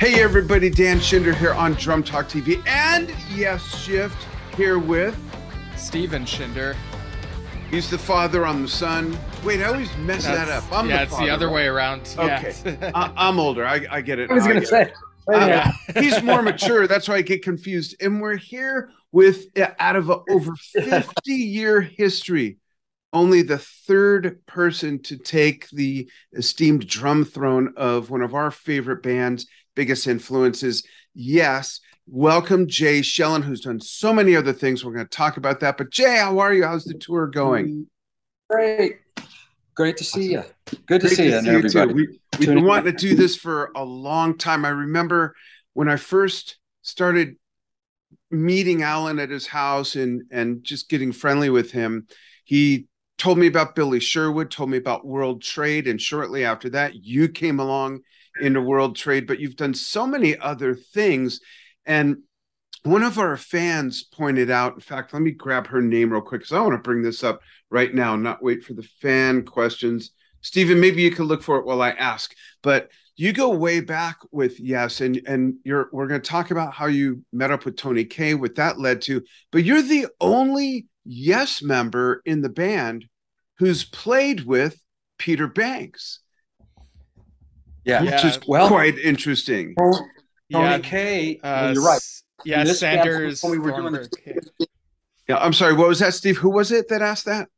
Hey everybody, Dan Schinder here on Drum Talk TV and Yes Shift here with Steven Schinder. He's the father, I'm the son. Wait, I always mess That's- that up. I'm yeah, the it's father, the other right? way around. Okay. Yeah. I, I'm older. I, I get it. I was going to say. Uh, He's more mature. That's why I get confused. And we're here with, uh, out of a over 50 year history, only the third person to take the esteemed drum throne of one of our favorite bands, biggest influences. Yes. Welcome, Jay Schellen, who's done so many other things. We're going to talk about that. But, Jay, how are you? How's the tour going? Great. Great to see you. Good to Great see you, to and see you, too. everybody. We, we've been wanting to do this for a long time. I remember when I first started meeting Alan at his house and and just getting friendly with him. He told me about Billy Sherwood, told me about World Trade, and shortly after that, you came along into World Trade. But you've done so many other things, and one of our fans pointed out. In fact, let me grab her name real quick because I want to bring this up right now, not wait for the fan questions. Stephen, maybe you can look for it while I ask. But you go way back with Yes, and and you're we're going to talk about how you met up with Tony Kaye, what that led to. But you're the only Yes member in the band who's played with Peter Banks, Yeah. which is Well- quite interesting. Tony yeah, K. uh, you're right. Yeah, Sanders. when we were doing Thornburg. the- Yeah, I'm sorry. What was that, Steve? Who was it that asked that?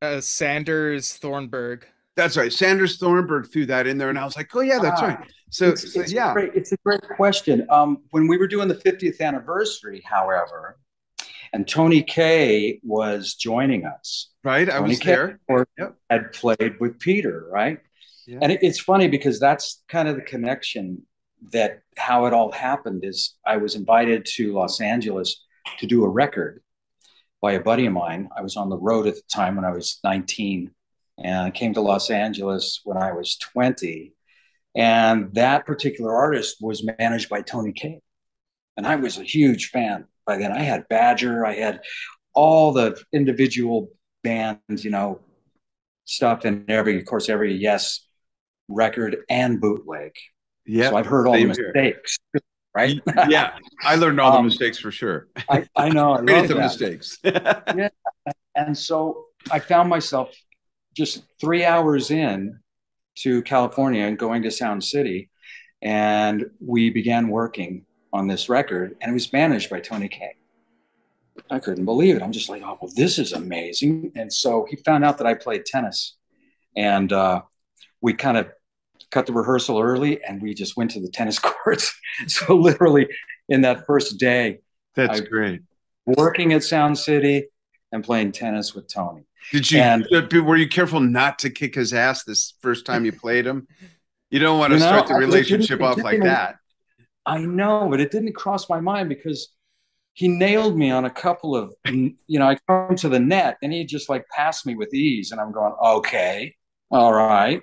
Uh, Sanders Thornburg. That's right. Sanders Thornburg threw that in there, and I was like, "Oh yeah, that's Ah, right." So, it's, so it's yeah, a great, it's a great question. Um, when we were doing the 50th anniversary, however, and Tony Kaye was joining us. right. I was K there. Yep. had played with Peter, right? Yeah. And it, it's funny because that's kind of the connection that how it all happened is I was invited to Los Angeles to do a record by a buddy of mine. I was on the road at the time when I was 19 and I came to Los Angeles when I was 20. And that particular artist was managed by Tony Kaye. And I was a huge fan by then. I had Badger, I had all the individual bands, you know, stuff and every, of course, every Yes record and bootleg. Yeah, So I've heard all the same here. mistakes, right? yeah. I learned all the Um, mistakes for sure. I, I know. I Great love at the that. mistakes. And so I found myself just three hours in to California and going to Sound City. And we began working on this record, and it was managed by Tony Kaye. I couldn't believe it. I'm just like, oh, well, this is amazing. And so he found out that I played tennis. And uh, we kind of cut the rehearsal early and we just went to the tennis courts. so, literally, in that first day, That's I- great. working at Sound City and playing tennis with Tony. Did you? and- were you careful not to kick his ass this first time you played him? You don't want to You know, start the I- it didn't- relationship off like that. I know, but it didn't cross my mind because he nailed me on a couple of, you know, I come to the net and he just like passed me with ease. And I'm going, okay, all right.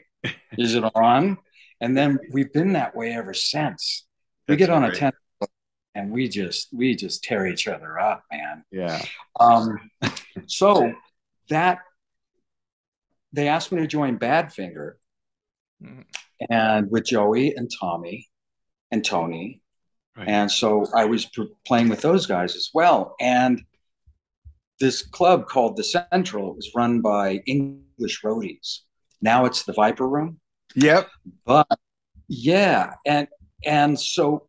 Is it on? And then we've been that way ever since. We get on a great. tennis court and we just, we just tear each other up, man. Yeah. Um, so that they asked me to join Badfinger Mhm. and with Joey and Tommy and Tony. Right. And so I was pr- playing with those guys as well. And this club called the Central it was run by English roadies. Now it's the Viper Room. Yep. But yeah, and and so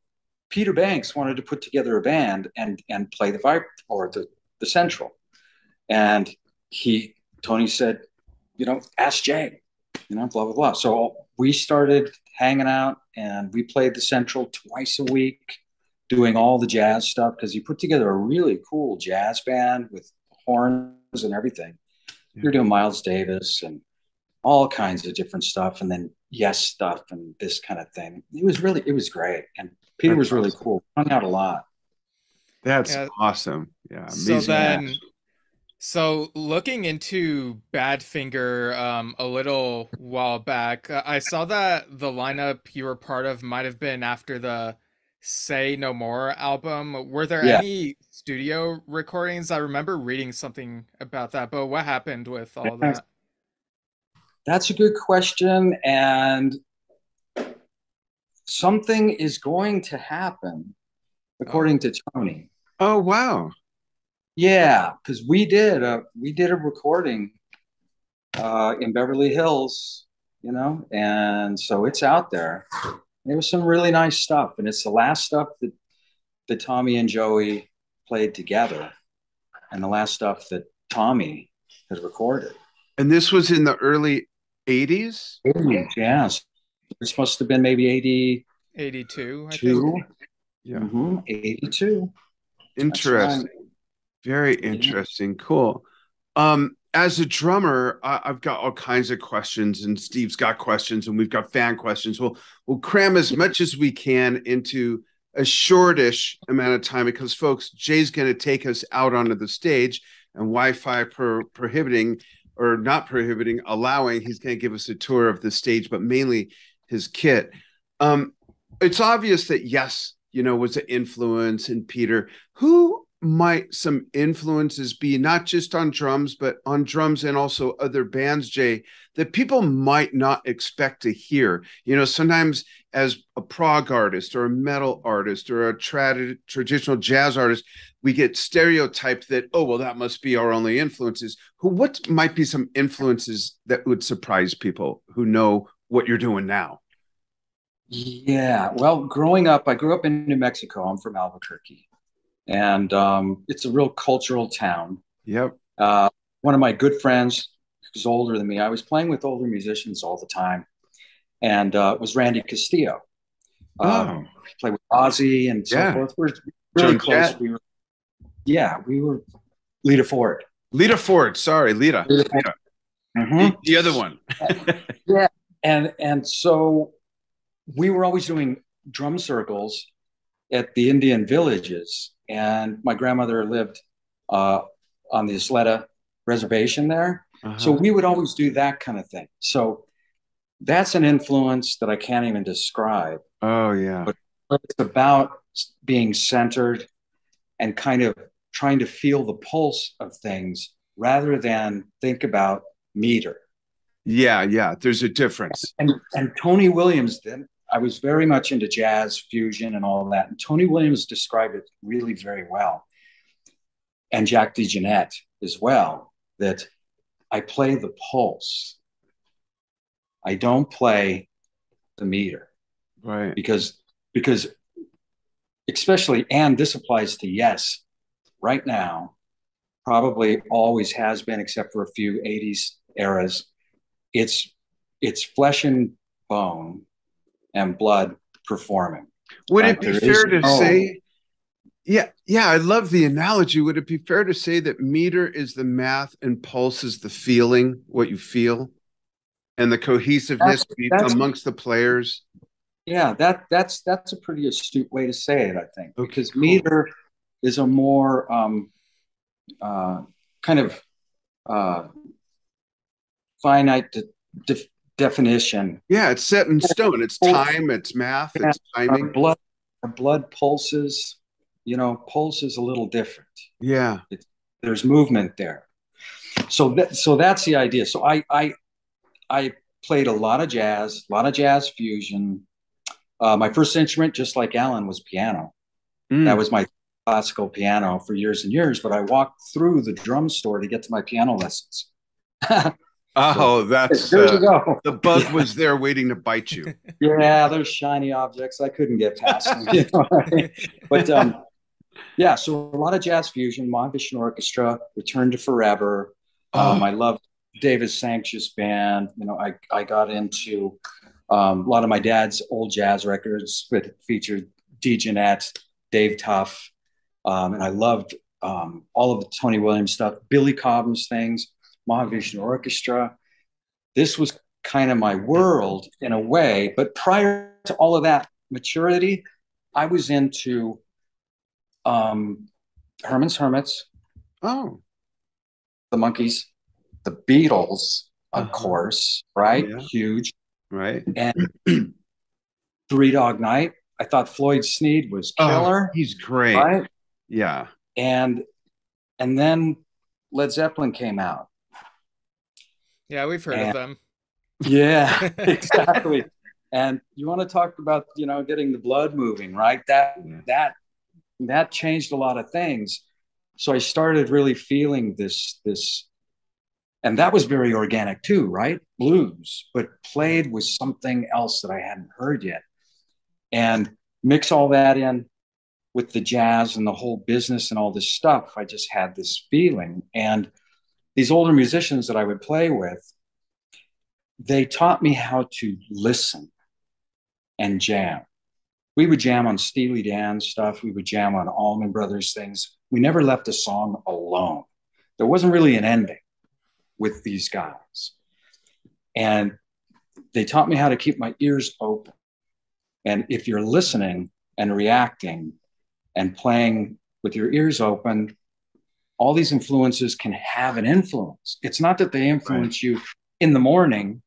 Peter Banks wanted to put together a band and and play the Viper or the the Central, and he Tony said, you know, ask Jay, you know, blah blah blah. So we started hanging out and we played the Central twice a week, doing all the jazz stuff because he put together a really cool jazz band with horns and everything. Yeah. You're doing Miles Davis and all kinds of different stuff, and then yes stuff and this kind of thing. It was really, it was great, and Peter That's was really awesome. cool. Hung out a lot. That's Yeah. awesome. Yeah. So Amazing. then, so looking into Badfinger um, a little while back, uh, I saw that the lineup you were part of might have been after the Say No More album. Were there Yeah. any studio recordings? I remember reading something about that, but what happened with all Yeah. that? That's a good question, and something is going to happen, according to Tony. Oh wow! Yeah, because we did a we did a recording uh, in Beverly Hills, you know, and so it's out there. There was some really nice stuff, and it's the last stuff that that Tommy and Joey played together, and the last stuff that Tommy has recorded. And this was in the early '80s. Yes, this must have been maybe 80, 82, I two. think. Yeah, Mhm, 82. interesting. right. Very interesting. Cool. Um, as a drummer, I, I've got all kinds of questions, and Steve's got questions, and we've got fan questions. We'll we'll cram as much as we can into a shortish amount of time because, folks, Jay's going to take us out onto the stage, and Wi-Fi pro- prohibiting or not prohibiting, allowing, he's going to give us a tour of the stage, but mainly his kit. Um, it's obvious that yes, you know, was an influence in Peter. Who might some influences be not just on drums but on drums and also other bands jay that people might not expect to hear. You know sometimes as a prog artist or a metal artist or a trad- traditional jazz artist we get stereotyped that oh well that must be our only influences. Who what might be some influences that would surprise people who know what you're doing now? Yeah, well, growing up, I grew up in New Mexico. I'm from Albuquerque, and um, it's a real cultural town. yep Uh, one of my good friends, who's older than me, I was playing with older musicians all the time, and uh, it was Randy Castillo. Um, played with Ozzy and so Yeah. forth. We're really close. We were, yeah, we were Lita Ford. lita ford sorry lita, Lita Ford. Mhm. The, the other one yeah, and and so we were always doing drum circles at the Indian villages, and my grandmother lived uh, on the Isleta reservation there, so Uh-huh. we would always do that kind of thing. So that's an influence that I can't even describe. oh yeah But- But it's about being centered and kind of trying to feel the pulse of things rather than think about meter. Yeah, yeah. There's a difference. and and Tony Williams then I was very much into jazz fusion and all that. And Tony Williams described it really very well. And Jack DeJohnette as well, that I play the pulse. I don't play the meter Right. because because especially and this applies to yes right now probably always has been except for a few 80s eras it's it's flesh and bone and blood performing Would Uh, it be fair to no- say? Yeah, yeah. I love the analogy. Would it be fair to say that meter is the math and pulse is the feeling, what you feel, and the cohesiveness be- that's- amongst the players? yeah that that's that's a pretty astute way to say it i think Okay, because cool. meter is a more um uh kind of uh finite de- def- definition Yeah, it's set in stone. It's time. It's math. Yeah. It's our timing. blood our blood pulses you know pulse is a little different Yeah. there's movement there so that so that's the idea so i i i played a lot of jazz a lot of jazz fusion uh, my first instrument just like alan was piano Mm. that was my classical piano for years and years but i walked through the drum store to get to my piano lessons oh, that's there you uh, go the bug was there waiting to bite you. yeah there's shiny objects i couldn't get past them you know I mean? but um, yeah, so a lot of jazz fusion, Mahavishnu Orchestra, Return to Forever. Um, Oh. I love David Sanchez band. You know, I I got into um, a lot of my dad's old jazz records that featured DeJohnette, Dave Tough, um, and I loved um, all of the Tony Williams stuff, Billy Cobham's things, Mahavishnu Orchestra. This was kind of my world in a way, but prior to all of that maturity, I was into um, Herman's Hermits, Oh, the Monkees, the Beatles, of Uh-huh. course, right? Yeah. Huge. right. And Three Dog Night. I thought Floyd Sneed was Oh, killer, he's great. right? Yeah. And and then Led Zeppelin came out. Yeah, we've heard And- of them. Yeah, exactly. And you want to talk about, you know, getting the blood moving, right? That Yeah. that that changed a lot of things. So I started really feeling this this and that was very organic too, right? Blues, but played with something else that I hadn't heard yet. And mix all that in with the jazz and the whole business and all this stuff. I just had this feeling. And these older musicians that I would play with, they taught me how to listen and jam. We would jam on Steely Dan stuff. We would jam on Allman Brothers things. We never left a song alone. There wasn't really an ending with these guys. And they taught me how to keep my ears open. And if you're listening and reacting and playing with your ears open, all these influences can have an influence. It's not that they influence you in the morning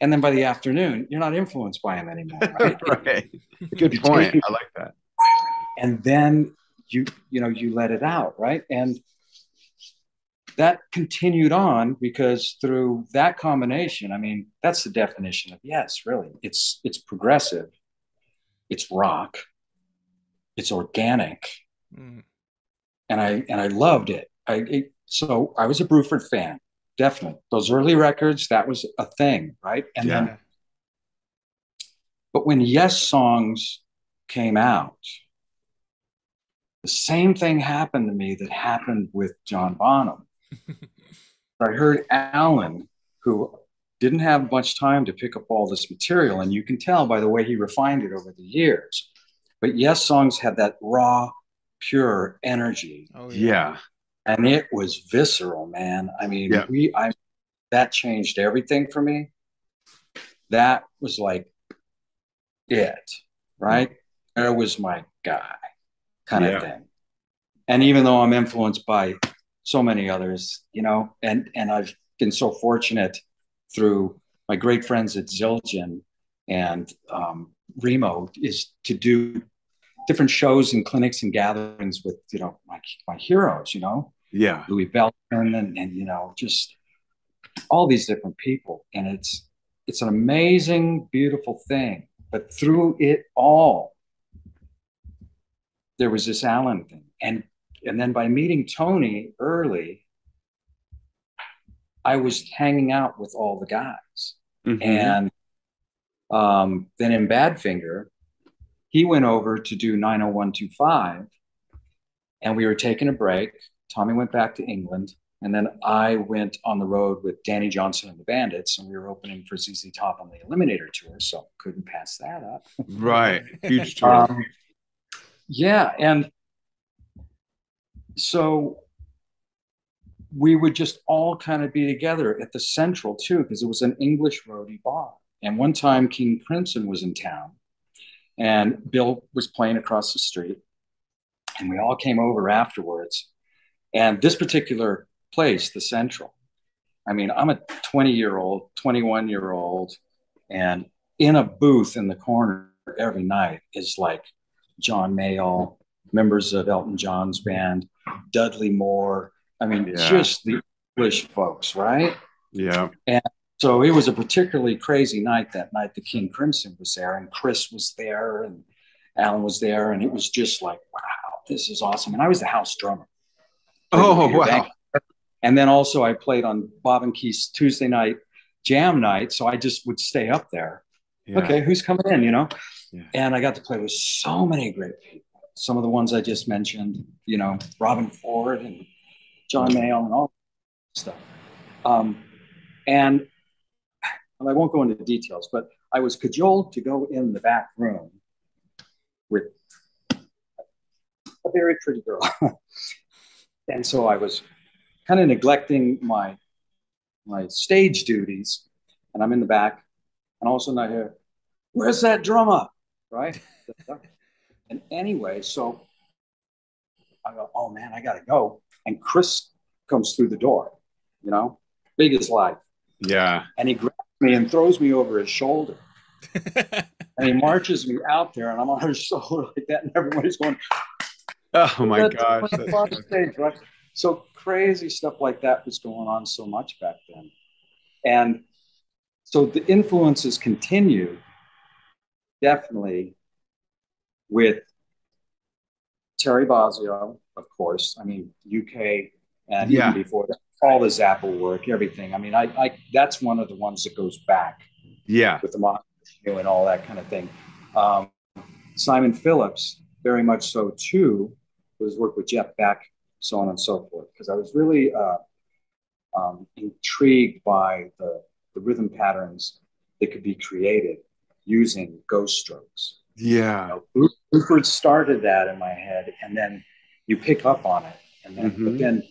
and then by the afternoon, you're not influenced by them anymore, right? right. Good point. I like that. and then you you know you let it out right and that continued on because through that combination i mean that's the definition of yes really it's it's progressive it's rock it's organic Mm. And i and i loved it i it, so i was a bruford fan definitely those early records that was a thing right and Yeah. then but when yes songs came out the same thing happened to me that happened with John Bonham. I heard Alan, who didn't have much time to pick up all this material, and you can tell by the way he refined it over the years. But Yes songs had that raw, pure energy, Oh Yeah. and it was visceral, man. I mean, Yeah. we, I, that changed everything for me. That was like it, right? There was my guy, kind Yeah. of thing. And even though I'm influenced by so many others, you know, and and I've been so fortunate through my great friends at Zildjian and um, Remo is to do different shows and clinics and gatherings with you know my my heroes, you know, Yeah. Louie Bellson and, and you know just all these different people, and it's it's an amazing, beautiful thing. But through it all, there was this Alan thing, and and then by meeting Tony early, I was hanging out with all the guys. Mhm. And um, then in Badfinger, he went over to do 90125, and we were taking a break. Tommy went back to England, and then I went on the road with Danny Johnson and the Bandits, and we were opening for ZZ Top on the Eliminator tour, so couldn't pass that up. right. Huge tour. Um, yeah, and so we would just all kind of be together at the Central too, because it was an English roadie bar. And one time, King Crimson was in town, and Bill was playing across the street, and we all came over afterwards. And this particular place, the Central, I mean, I'm a 20 year old, 21 year old, and in a booth in the corner every night is like John Mayall, members of Elton John's band, Dudley Moore. I mean, Yeah. just the English folks, right? Yeah. So it was a particularly crazy night that night. The King Crimson was there, and Chris was there, and Alan was there, and it was just like, wow, this is awesome. And I was the house drummer. Oh, wow. Bank. And then also I played on Bob and Keith's Tuesday night jam night, so I just would stay up there. Yeah. Okay, who's coming in? You know, Yeah. and I got to play with so many great people. Some of the ones I just mentioned, you know, Robben Ford and John Mayall and all that stuff. Um, and and I won't go into details, but I was cajoled to go in the back room with a very pretty girl. and so I was kind of neglecting my my stage duties, and I'm in the back, and all of a sudden I hear, "Where's that drummer?" Right? and anyway, so I go, "Oh man, I gotta go," and Chris comes through the door, you know, big as life, Yeah. and he and throws me over his shoulder. And he marches me out there, and I'm on his shoulder like that, and everybody's going, Oh my gosh. stage, right? So crazy stuff like that was going on so much back then. And so the influences continue. definitely with Terry Bozzio, of course. I mean, UK and Yeah. even before that, all the Zappa work, everything. I mean, I, I that's one of the ones that goes back Yeah. with the Motley and all that kind of thing. Um, Simon Phillips, very much so too, was work with Jeff Beck, so on and so forth. Because I was really uh, um, intrigued by the, the rhythm patterns that could be created using ghost strokes. Yeah. You know, Bruford started that in my head, and then you pick up on it, and then Mhm. but then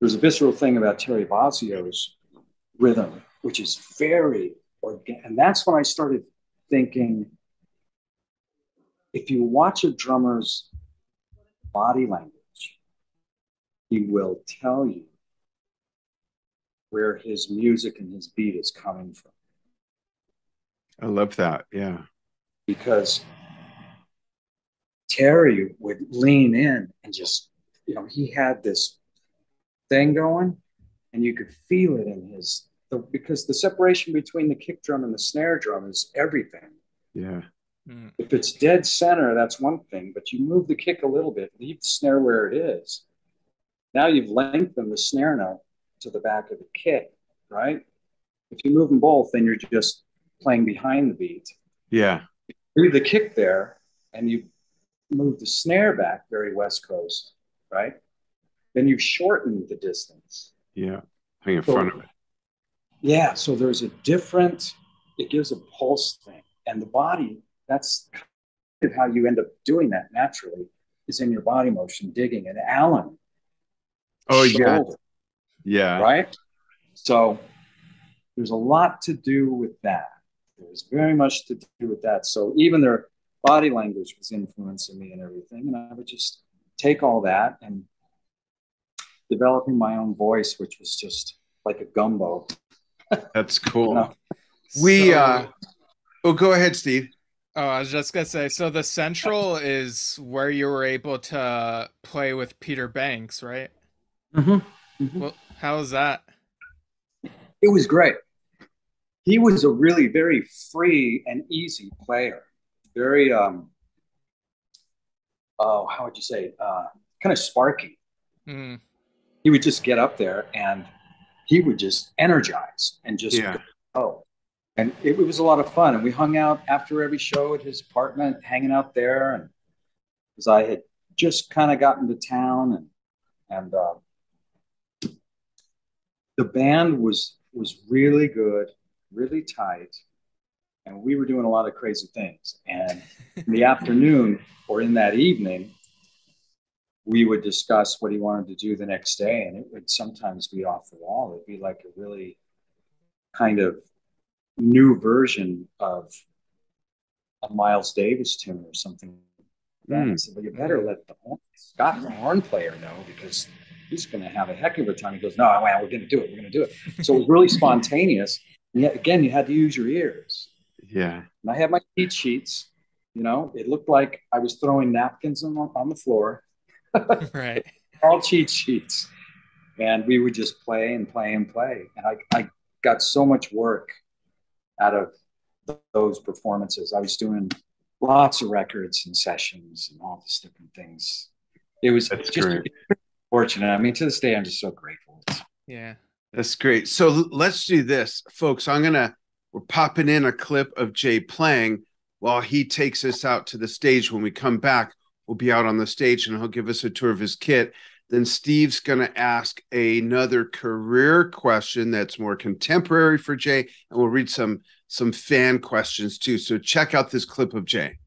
there's a visceral thing about Terry Bozzio's rhythm, which is very organic, and that's when I started thinking. If you watch a drummer's body language, he will tell you where his music and his beat is coming from. I love that. Yeah. because Terry would lean in and just, you know, he had this thing going, and you could feel it in his the, because the separation between the kick drum and the snare drum is everything. Yeah. Mm. If it's dead center, that's one thing, but you move the kick a little bit, leave the snare where it is. Now you've lengthened the snare note to the back of the kick, right? If you move them both, then you're just playing behind the beat Yeah. leave the kick there and you move the snare back very west coast, right? Then you've shortened the distance. Yeah. Hang in So- front of it. Yeah, so there's a different, it gives a pulse thing. And the body, that's kind of how you end up doing that naturally, is in your body motion, digging. And Alan, Oh yeah. Yeah. right? So there's a lot to do with that. There's very much to do with that. So even their body language was influencing me and everything. And I would just take all that and developing my own voice, which was just like a gumbo. That's cool. No. We So- uh oh go ahead, Steve. Oh, I was just gonna say. So the central is where you were able to play with Peter Banks, right? Mm-hmm. Well, how was that? It was great. He was a really very free and easy player. Very um oh, how would you say? Uh kind of sparky. Mm. He would just get up there and he would just energize and just Yeah. go. And it, it was a lot of fun. And we hung out after every show at his apartment, hanging out there. And because I had just kind of gotten to town and and uh, the band was was really good, really tight, and we were doing a lot of crazy things. And in the afternoon or in that evening, we would discuss what he wanted to do the next day, and it would sometimes be off the wall. It'd be like a really kind of new version of a Miles Davis tune or something. Like that. I Mm. said, "Well, you better let the horn, Scott, the horn player, know because he's going to have a heck of a time." He goes, "No, well, we're going to do it. We're going to do it." So it was really spontaneous. And yet, again, you had to use your ears. Yeah. And I had my cheat sheets. You know, it looked like I was throwing napkins on, on the floor right. all cheat sheets. And we would just play and play and play. And I, I got so much work out of those performances. I was doing lots of records and sessions and all these different things. It was That's just great. fortunate. I mean, to this day, I'm just so grateful. Yeah. That's great. So let's do this, folks. I'm gonna we're popping in a clip of Jay playing while he takes us out to the stage. When we come back, we'll be out on the stage and he'll give us a tour of his kit. Then Steve's gonna ask another career question that's more contemporary for Jay, and we'll read some some fan questions too. So check out this clip of Jay.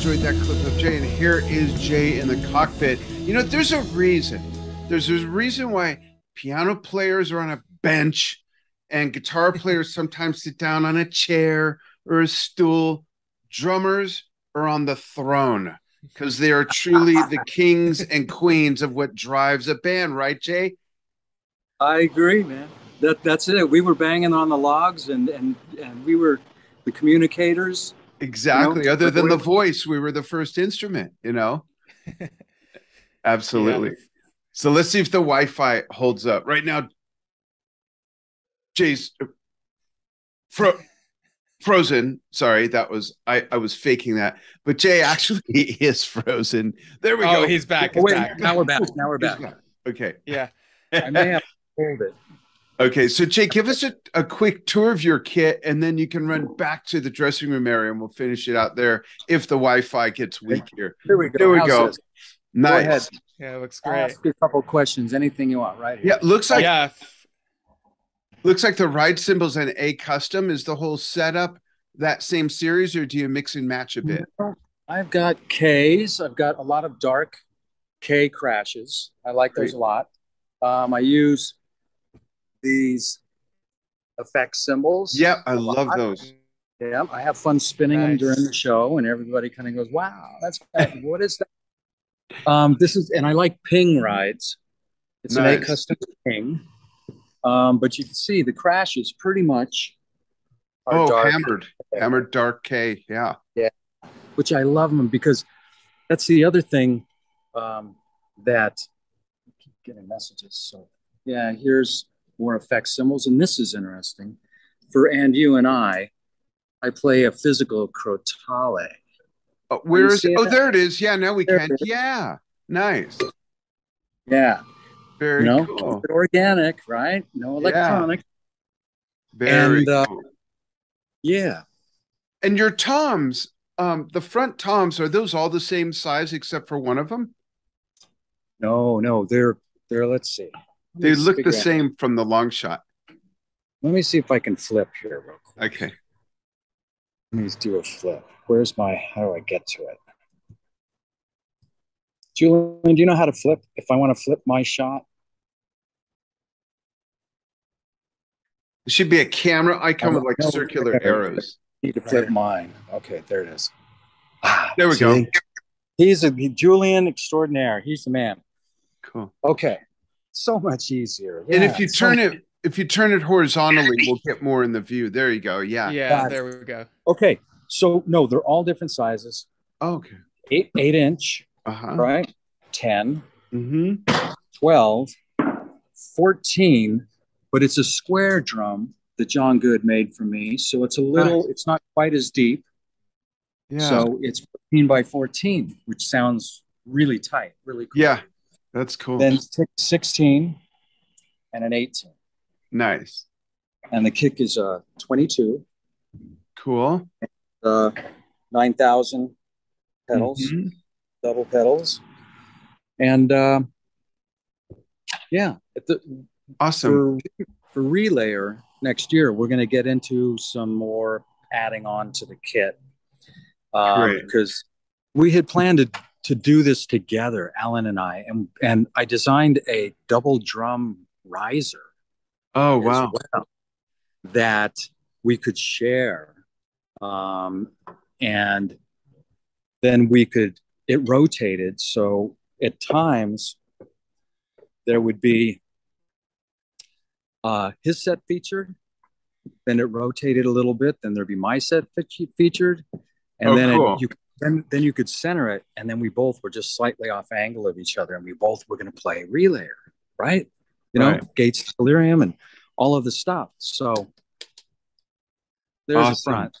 Enjoyed that clip of Jay. And here is Jay in the cockpit. You know, there's a reason. There's a reason why piano players are on a bench and guitar players sometimes sit down on a chair or a stool. Drummers are on the throne because they are truly the kings and queens of what drives a band, right, Jay? I agree, man. That that's it. We were banging on the logs and and and we were the communicators. Exactly. You know, Other than the voice, we were the first instrument, you know? Absolutely. Yeah. So let's see if the Wi-Fi holds up. Right now, Jay's uh, fro- frozen. Sorry, that was I, I was faking that. But Jay actually is frozen. There we oh, go. he's back. He's Wait, back. Now we're back. Now we're back. Okay. Yeah. I may have hold it. Okay, so Jake, give us a, a quick tour of your kit, and then you can run back to the dressing room area, and we'll finish it out there if the Wi-Fi gets weak here. Here we go. There we How's go. This? Nice. Go yeah, it looks great. ask you a couple questions. Anything you want, right? Here. Yeah, looks like yeah. Looks like the ride cymbals and a custom is the whole setup that same series, or do you mix and match a bit? I've got K's. I've got a lot of dark K crashes. I like those a lot. Um, I use these effect cymbals. Yep, I love those. Yeah, I have fun spinning nice. them during the show, and everybody kind of goes, "Wow, that's what is that?" Um, this is, and I like ping rides. It's nice. an A custom ping, um, but you can see the crashes pretty much. oh, dark. hammered, hammered dark K, yeah, yeah, which I love them because that's the other thing um, that I keep getting messages. So yeah, here's more effect cymbals. And this is interesting. For and you and I, I play a physical crotale. Oh, where is it? Oh, there it is. Yeah, now we there can. Yeah, nice. Yeah. Very you know, cool. Organic, right? No electronic. Yeah. Very and, uh, cool. Yeah. And your toms, um, the front toms, are those all the same size except for one of them? No, no, they're they're. Let's see. They look the same from the long shot. Let me see if I can flip here real quick. Okay. Let me do a flip. Where's my, how do I get to it? Julian, do you know how to flip? If I want to flip my shot? It should be a camera icon with like circular arrows. Need to flip mine. Okay, there it is. Ah, there we see? go. He's a Julian extraordinaire. He's the man. Cool. Okay so much easier. Yeah, and if you turn so it if you turn it horizontally, we'll get more in the view. There you go. Yeah. Yeah, there we go. Okay. So no, they're all different sizes. Oh, okay. Eight eight inch. Uh-huh. Right. 10 mm-hmm. 12, 14, but it's a square drum that John Good made for me. So it's a little, nice. it's not quite as deep. Yeah. So it's 14 by 14, which sounds really tight, really cool. Yeah. That's cool. Then 16 and an 18. Nice. And the kick is a 22. Cool. Uh, 9,000 pedals, mm-hmm. double pedals. And uh, yeah, the, awesome. For, for Relayer next year, we're going to get into some more adding on to the kit. um, Because we had planned to to do this together, Alan and I, and and I designed a double drum riser. Oh wow! Well, that we could share, um, and then we could. It rotated, so at times there would be uh, his set featured, then it rotated a little bit, then there'd be my set featured, and oh, then cool. it, you then then you could center it and then we both were just slightly off angle of each other and we both were going to play relayer right? You know right. gates delirium and all of the stuff. So there's awesome. a front.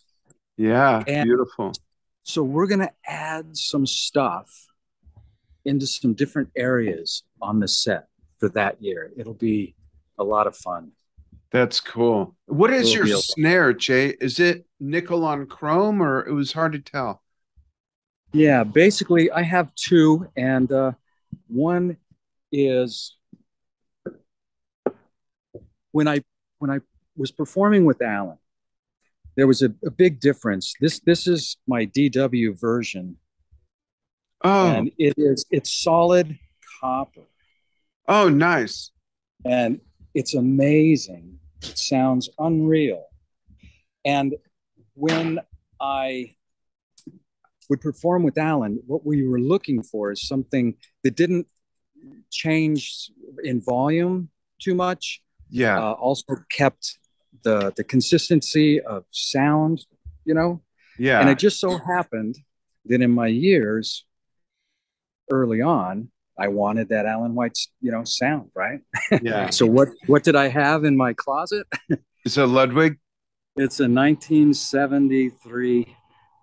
Yeah and beautiful. so we're going to add some stuff into some different areas on the set for that year. It'll be a lot of fun. That's cool. What is your snare jay? Is it nickel on chrome or it was hard to tell yeah, basically, I have two, and uh, one is when I when I was performing with Alan. there was a, a big difference. This this is my DW version, Oh, and it is it's solid copper, oh, nice. and it's amazing. It sounds unreal. And when I would perform with Alan, what we were looking for is something that didn't change in volume too much. Yeah, Uh, also kept the the consistency of sound, you know. yeah. And it just so happened that in my years early on, I wanted that Alan White's, you know, sound, right? yeah. So what what did I have in my closet? It's a Ludwig. It's a 1973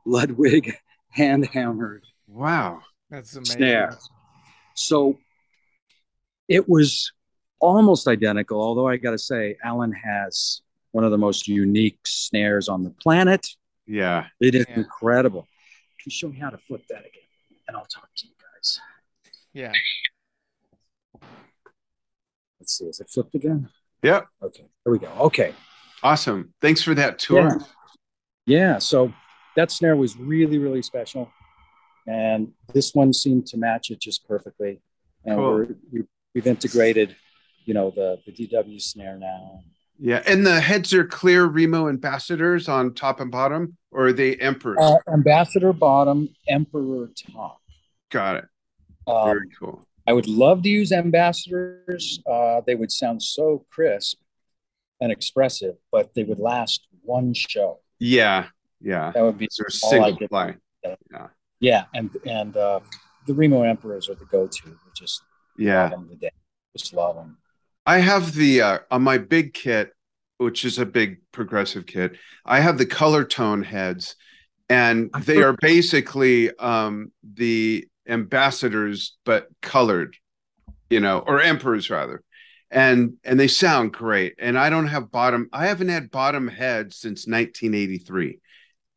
Ludwig hand hammered Wow. That's amazing. snare. So it was almost identical, although I got to say, Alan has one of the most unique snares on the planet. Yeah. It is Yeah. incredible. Can you show me how to flip that again? And I'll talk to you guys. Yeah. Let's see. Is it flipped again? Yep. Okay. There we go. Okay. Awesome. Thanks for that tour. Yeah. Yeah. So that snare was really, really special. And this one seemed to match it just perfectly. And Cool. we're, we, we've integrated, you know, the, the DW snare now. Yeah. And the heads are clear Remo ambassadors on top and bottom, or are they emperors? Uh, Ambassador bottom, Emperor top. Got it. Um, Very cool. I would love to use ambassadors. Uh, they would sound so crisp and expressive, but they would last one show. Yeah. Yeah. That would be I single did. fly. Yeah, and and uh, the Remo Emperors are the go-to. We just Yeah. love them to death. Just love them. I have the uh, on my big kit, which is a big progressive kit. I have the color tone heads, and they are basically um, the ambassadors, but colored, you know, or emperors rather, and and they sound great. And I don't have bottom. I haven't had bottom head since 1983.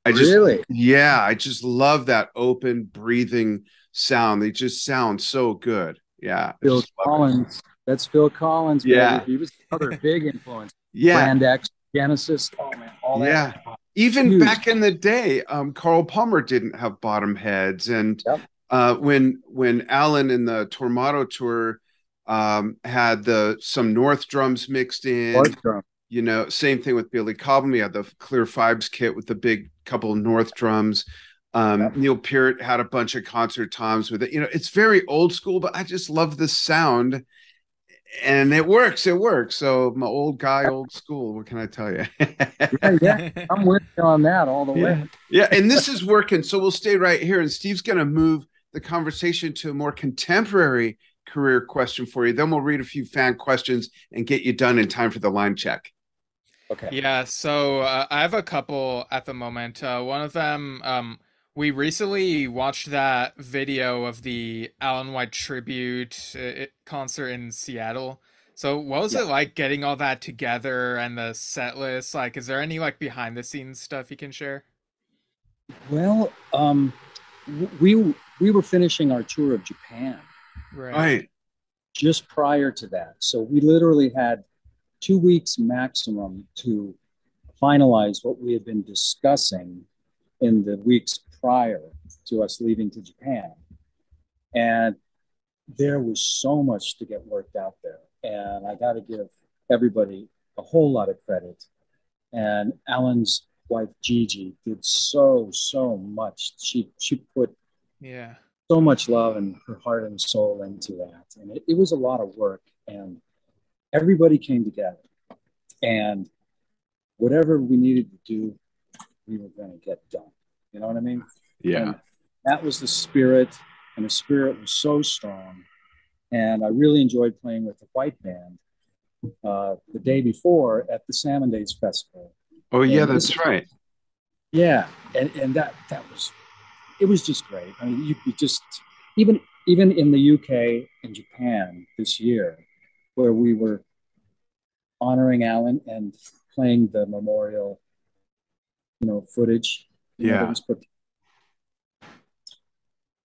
I just really? yeah, I just love that open breathing sound. They just sound so good. Yeah, Phil love it. Collins. That's Phil Collins. baby. Yeah. he was another big influence. Yeah, Brand X, Genesis. Oh man, all that. Yeah. even Huge. back in the day um carl palmer didn't have bottom heads and Yep. uh when when alan in the tormato tour um had the some north drums mixed in North drum. You know same thing with billy cobham he had the clear fibes kit with the big couple north drums um Yep. neil peart had a bunch of concert toms with it you know it's very old school but i just love the sound and it works it works so my old guy old school what can i tell you Yeah, yeah. I'm with you on that all the way. yeah, and this is working. So we'll stay right here. And Steve's going to move the conversation to a more contemporary career question for you. Then we'll read a few fan questions and get you done in time for the line check. Okay. Yeah, so uh, I have a couple at the moment. Uh, one of them, um, we recently watched that video of the Alan White tribute uh, concert in Seattle. So what was Yeah. it like getting all that together and the set list? Like, is there any like behind the scenes stuff you can share? Well, um, we we were finishing our tour of Japan Right. just prior to that, so we literally had two weeks maximum to finalize what we had been discussing in the weeks prior to us leaving to Japan, and there was so much to get worked out there, and I got to give everybody a whole lot of credit. And Alan's wife Gigi did so so much. She she put Yeah. so much love and her heart and soul into that, and it, it was a lot of work. And everybody came together, and whatever we needed to do, we were going to get done. You know what I mean? Yeah. And that was the spirit, and the spirit was so strong. And I really enjoyed playing with the White Band uh, the day before at the Salmon Days Festival. Oh, yeah, And that's this- right. Yeah, and and that that was it was just great. I mean, you could just even even in the UK and Japan this year, where we were honoring Alan and playing the memorial, you know, footage. you know, that Yeah.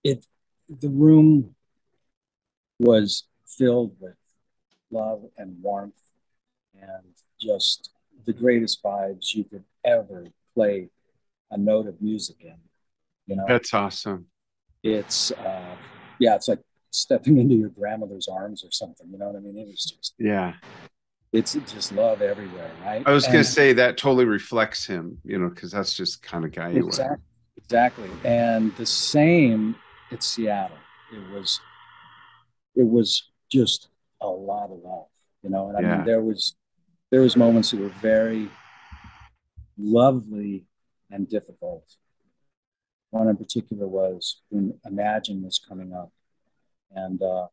It the room was filled with love and warmth and just the greatest vibes you could ever play a note of music in. You know, That's awesome. it's uh, yeah, it's like stepping into your grandmother's arms or something. You know what I mean? It was just Yeah. it's just love everywhere, right? I was going to say that totally reflects him, you know, because that's just the kind of guy you exactly, were. exactly, and the same at Seattle. It was it was just a lot of love, you know. And I Yeah. mean, there was there was moments that were very lovely and difficult. One in particular was when Imagine was coming up, and uh,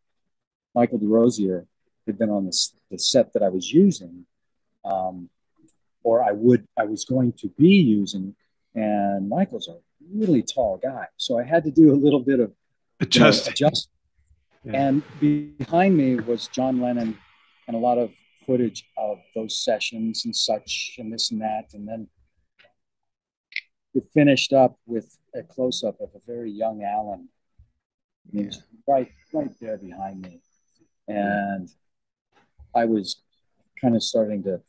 Michael DeRosier had been on this, the set that I was using, um, or I would I was going to be using, and Michael's a really tall guy, so I had to do a little bit of you know, adjust. Yeah. And behind me was John Lennon and a lot of footage of those sessions and such and this and that. And then it finished up with a close up of a very young Alan. Was right, right there behind me. And I was kind of starting to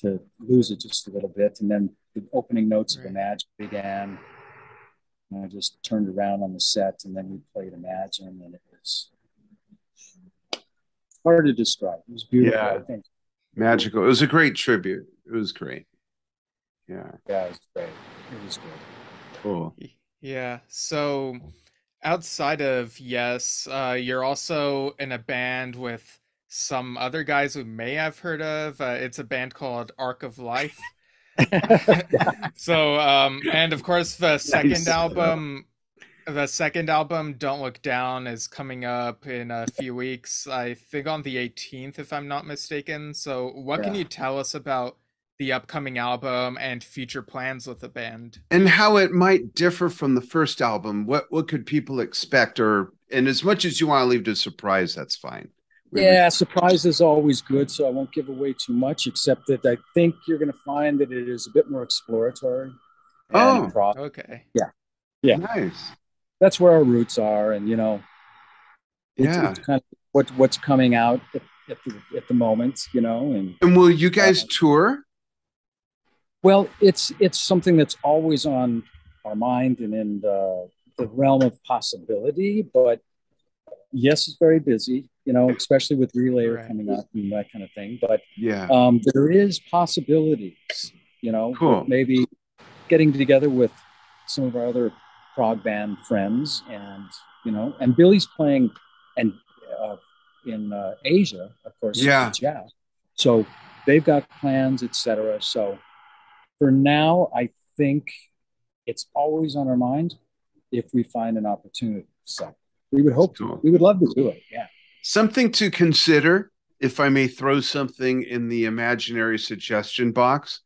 to lose it just a little bit. And then the opening notes of Imagine began. And I just turned around on the set and then we played Imagine and it was hard to describe. It was beautiful, Yeah. I think. magical. It was a great tribute. It was great. Yeah. Yeah, it was great. It was good. Cool. Yeah. So outside of Yes, uh, you're also in a band with some other guys we may have heard of. Uh, it's a band called Arc of Life. so um and of course the second Nice. album the second album don't look down is coming up in a few weeks i think on the 18th if i'm not mistaken so what can you tell us about the upcoming album and future plans with the band And how it might differ from the first album. What what could people expect? Or and as much as you want to leave it a surprise, that's fine. We- Yeah, surprise is always good, so I won't give away too much, except that I think you're going to find that it is a bit more exploratory. Oh. pro- okay yeah. Yeah. Nice. that's where our roots are, and you know, it's, Yeah. it's kind of what what's coming out at, at the at the moment, you know, and And will you guys tour? Well, it's it's something that's always on our mind and in the, the realm of possibility, but yes, it's very busy, you know, especially with Relayer Right. coming up and that kind of thing, but Yeah. um, there is possibilities, you know, Cool. maybe getting together with some of our other prog band friends, and you know, and Billy's playing and uh, in uh, Asia, of course. Yeah. yeah. So they've got plans, etc. So for now, I think it's always on our mind if we find an opportunity. So we would hope Cool. to. We would love to do it. Yeah. Something to consider, if I may throw something in the imaginary suggestion box.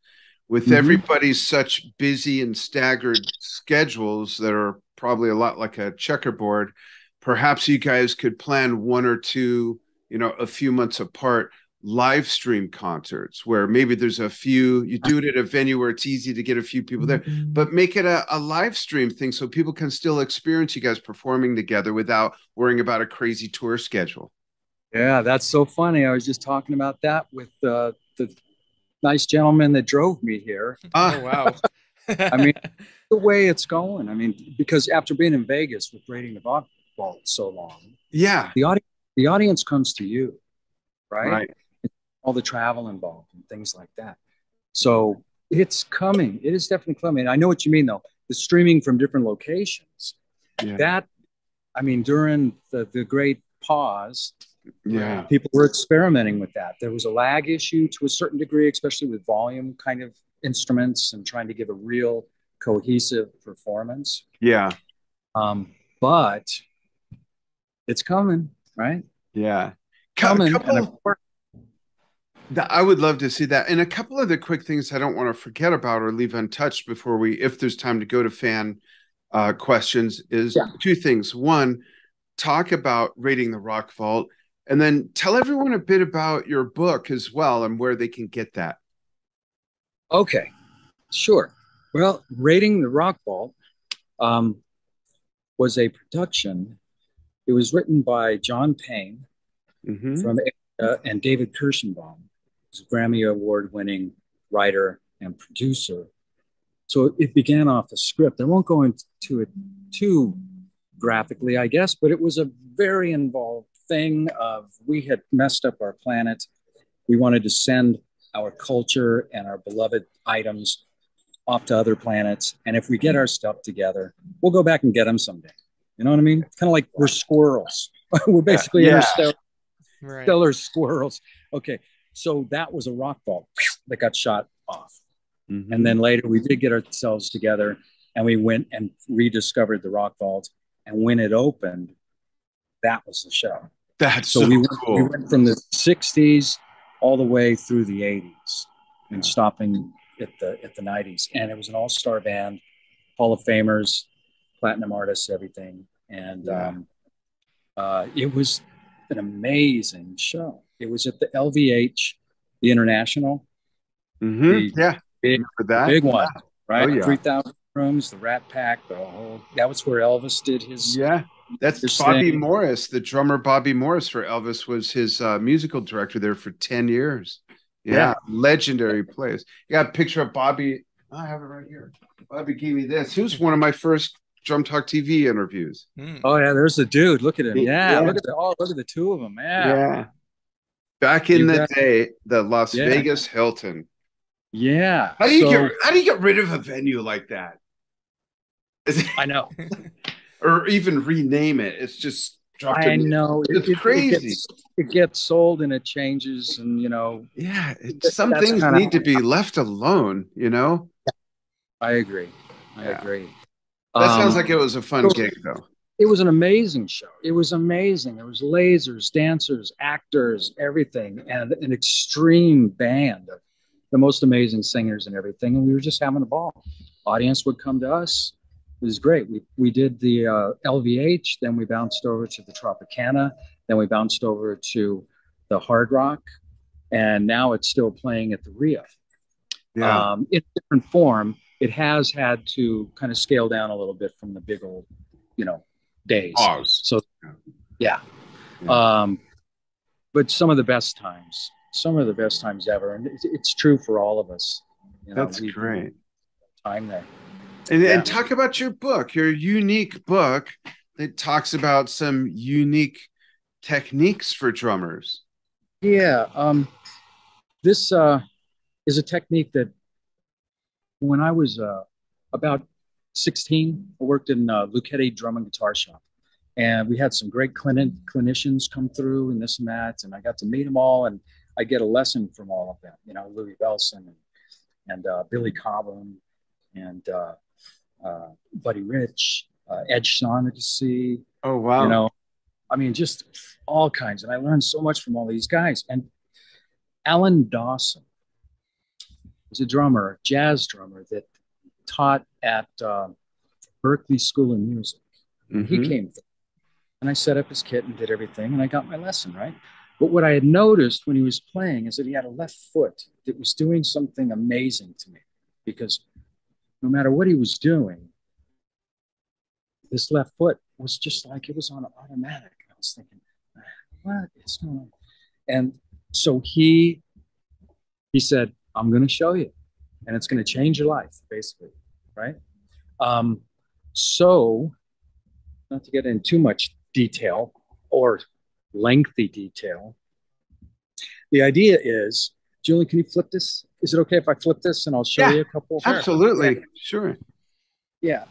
With Mhm. everybody's such busy and staggered schedules that are probably a lot like a checkerboard, perhaps you guys could plan one or two, you know, a few months apart live stream concerts where maybe there's a few, you do it at a venue where it's easy to get a few people there, but make it a, a live stream thing so people can still experience you guys performing together without worrying about a crazy tour schedule. Yeah, that's so funny. I was just talking about that with uh, the nice gentleman that drove me here. Oh wow I mean- The way it's going, I mean, because after being in Vegas with raiding the vault so long, yeah, the audience the audience comes to you, right? right. All the travel involved and things like that. So it's coming. It is definitely coming. I know what you mean, though. The streaming from different locations. Yeah. That, I mean, during the the great pause, yeah. people were experimenting with that. There was a lag issue to a certain degree, especially with volume kind of instruments and trying to give a real cohesive performance. Yeah. Um, but it's coming, right? Yeah. Coming. couple And of- I would love to see that. And a couple of the quick things I don't want to forget about or leave untouched before we, if there's time to go to fan uh, questions, is Yeah. two things. One, talk about raiding the Rock Vault, and then tell everyone a bit about your book as well and where they can get that. Okay, sure. Well, Raiding the Rock Vault um, was a production. It was written by John Payne Mhm. from uh, and David Kershenbaum, Grammy Award winning writer and producer. So it began off the script. I won't go into it too graphically, I guess, but it was a very involved thing of we had messed up our planet. We wanted to send our culture and our beloved items off to other planets. And if we get our stuff together, we'll go back and get them someday. You know what I mean? Kind of like we're squirrels. we're basically yeah. interstellar right. stellar squirrels. Okay. So that was a rock vault that got shot off. Mm-hmm. And then later we did get ourselves together and we went and rediscovered the rock vault. And when it opened, that was the show. That's so, so we, went, cool. we went from the 60s all the way through the 80s and stopping at the at the 90s. And it was an all-star band, Hall of Famers, platinum artists, everything. And yeah. um, uh, it was an amazing show. It was at the LVH, the International. Mm-hmm. The yeah, big, that. big one, right? Oh, yeah. Three thousand rooms, the Rat Pack, the whole. That was where Elvis did his. Yeah, that's his Bobby thing. Morris, the drummer. Bobby Morris for Elvis was his uh, musical director there for ten years. Yeah, yeah. legendary place. You got a picture of Bobby. I have it right here. Bobby gave me this. He was one of my first Drum Talk TV interviews. Mm. Oh yeah, there's the dude. Look at him. Yeah, yeah. look at the oh, look at the two of them. Yeah. Yeah. Back in you the got, day, the Las yeah. Vegas Hilton. Yeah. How do you so, get how do you get rid of a venue like that? I know. or even rename it. It's just I know it's it, crazy. It gets, it gets, sold and it changes, and you know. Yeah, it, some things need to be left alone. You know. I agree. I yeah. agree. That um, sounds like it was a fun gig, though. It was an amazing show. It was amazing. There was lasers, dancers, actors, everything, and an extreme band of the most amazing singers and everything. And we were just having a ball. Audience would come to us. It was great. We we did the uh, LVH, then we bounced over to the Tropicana, then we bounced over to the Hard Rock, and now it's still playing at the Rio. Yeah. Um, in different form, it has had to kind of scale down a little bit from the big old, you know, days. Pause. So, yeah. yeah. Um, but some of the best times, some of the best times ever, and it's, it's true for all of us. You know, That's great. Time there. And, yeah. and talk about your book, your unique book that talks about some unique techniques for drummers. Yeah. Um, this uh, is a technique that when I was uh, about 16, I worked in uh, Lucchetti Drum and Guitar Shop. And we had some great clin- clinicians come through and this and that. And I got to meet them all. And I get a lesson from all of them, you know, Louie Bellson and, and uh, Billy Cobham and uh, uh, Buddy Rich, uh, Ed Shaughnessy. Oh, wow. You know, I mean, just all kinds. And I learned so much from all these guys. And Alan Dawson, was a drummer, jazz drummer that taught at uh, Berklee School of Music. Mm-hmm. He came through, and I set up his kit and did everything, and I got my lesson right. But what I had noticed when he was playing is that he had a left foot that was doing something amazing to me, because no matter what he was doing, this left foot was just like it was on automatic. I was thinking, what is going on? And so he he said, I'm going to show you, and it's going to change your life, basically, right? Um, so, not to get in too much detail or lengthy detail, the idea is, Julian, can you flip this? Is it okay if I flip this and I'll show yeah, you a couple? Absolutely, sure. sure. Yeah.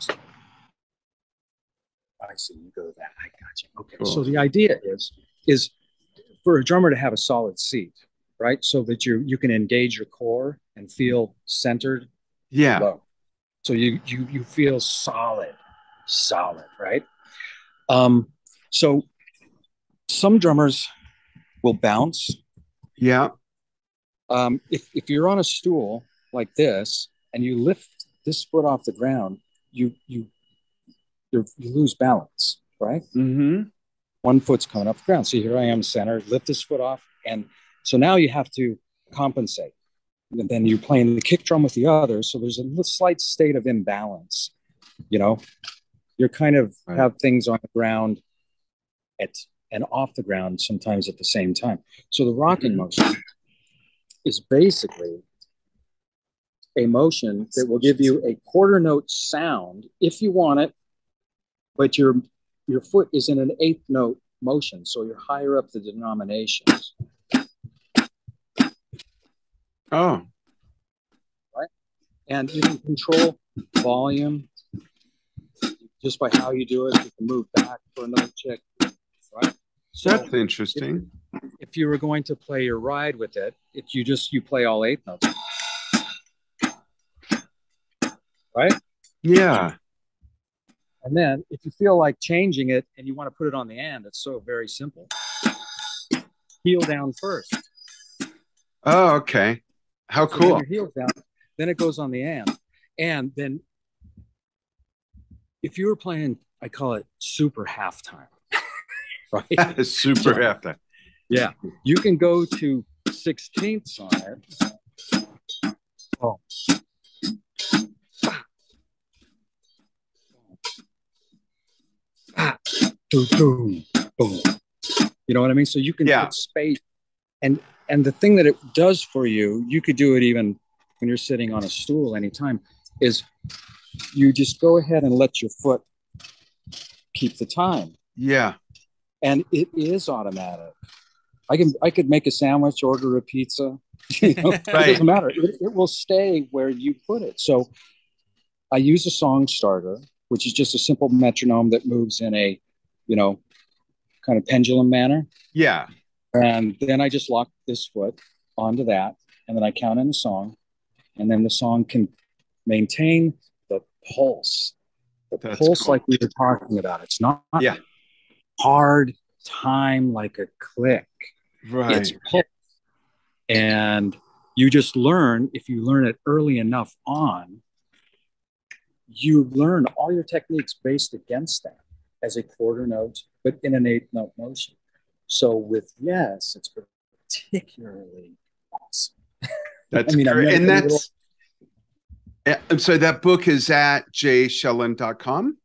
I see. You go to that. I got you. Okay. Cool. So the idea is is for a drummer to have a solid seat, right? So that you you can engage your core and feel centered. Yeah. Low. So you you you feel solid, solid, right? Um, so some drummers will bounce. Yeah. Um, if if you're on a stool like this and you lift this foot off the ground, you you you lose balance, right? Mm-hmm. One foot's coming off the ground. So here I am centered, lift this foot off, and so now you have to compensate. And then you're playing the kick drum with the other. So there's a slight state of imbalance. You know, you're kind of right. have things on the ground at and off the ground sometimes at the same time. So the rocking mm-hmm. motion is basically a motion that will give you a quarter note sound if you want it, but your your foot is in an eighth note motion, so you're higher up the denominations. Oh, right. And you can control volume just by how you do it. You can move back for another check, right? So that's interesting. If, if you were going to play your ride with it, if you just you play all eight notes, right? Yeah. And then if you feel like changing it and you want to put it on the end, it's so very simple. Heel down first. Oh, okay. How so cool. Heel down, then it goes on the end. And then if you were playing, I call it super halftime. right? super halftime. Yeah. You can go to 16ths on it. Oh. Ah. Ah. boom, boom, boom. You know what I mean? So you can yeah. put space, and and the thing that it does for you, you could do it even when you're sitting on a stool anytime. Is you just go ahead and let your foot keep the time. Yeah, and it is automatic. I can I could make a sandwich, order a pizza. You know, right. It doesn't matter. It, it will stay where you put it. So I use a song starter, which is just a simple metronome that moves in a you know, kind of pendulum manner. Yeah. And then I just lock this foot onto that, and then I count in the song, and then the song can maintain the pulse. The That's pulse, cool. like we were talking about. It's not yeah. hard time like a click. Right. It's pulse. And you just learn, if you learn it early enough on, you learn all your techniques based against that as a quarter note, but in an eighth note motion. So with yes, it's particularly awesome. That's I mean, great. And that's little... so that book is at jshellen.com.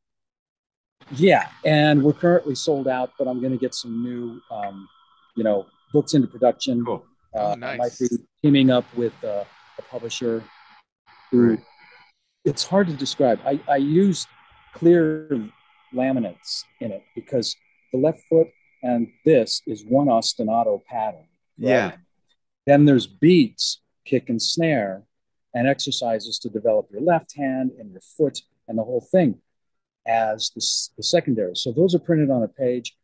Yeah, and we're currently sold out, but I'm going to get some new, um, you know, books into production. Cool. Uh, oh, nice. I might be teaming up with uh, a publisher who. It's hard to describe. I, I use clear laminates in it because the left foot and this is one ostinato pattern. Right? Yeah. Then there's beats, kick and snare, and exercises to develop your left hand and your foot and the whole thing as the, the secondary. So those are printed on a page.